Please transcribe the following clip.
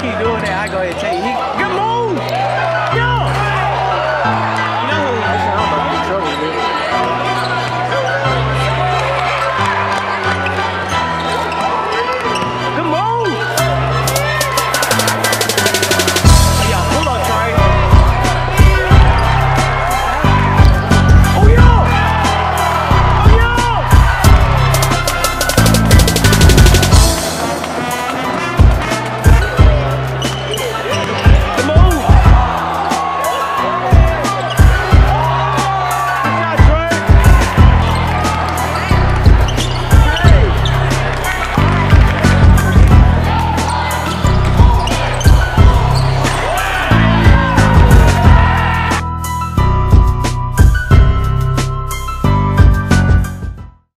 keep doing that, I go ahead and take it. He